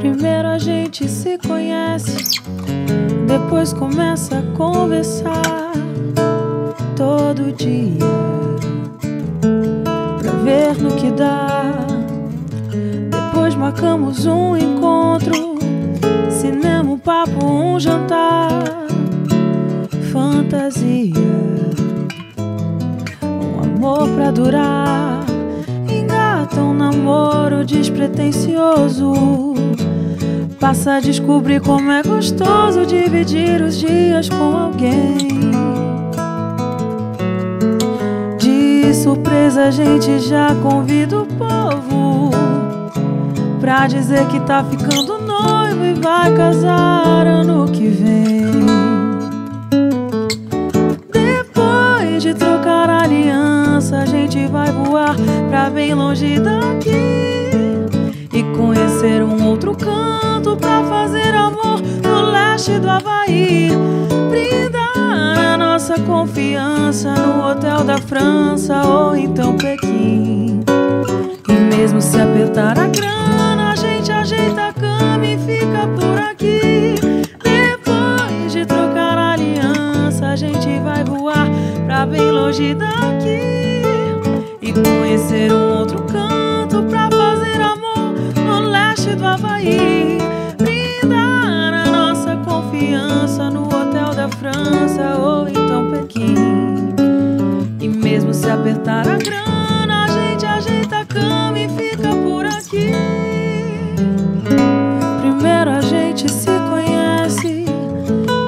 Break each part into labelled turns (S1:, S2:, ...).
S1: Primeiro a gente se conhece, depois começa a conversar todo dia pra ver no que dá. Depois marcamos um encontro, papo, um jantar, fantasia, um amor pra durar. Engata um namoro despretensioso. Passa a descobrir como é gostoso dividir os dias com alguém. De surpresa a gente já convida o povo pra dizer que tá ficando noivo e vai casar vem. Depois de trocar a aliança, a gente vai voar pra bem longe daqui e conhecer um outro canto pra fazer amor no leste do Havaí. Brindar a nossa confiança no hotel da França ou então Pequim. E mesmo se apertar a grana, a gente ajeita gente vai voar pra bem longe daqui e conhecer um outro canto pra fazer amor no leste do Havaí. Brindar a nossa confiança no hotel da França ou então Pequim. E mesmo se apertar a grana, a gente ajeita a cama e fica por aqui. Primeiro a gente se conhece,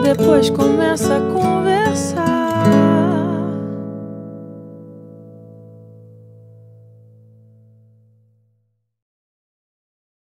S1: depois começa a conversar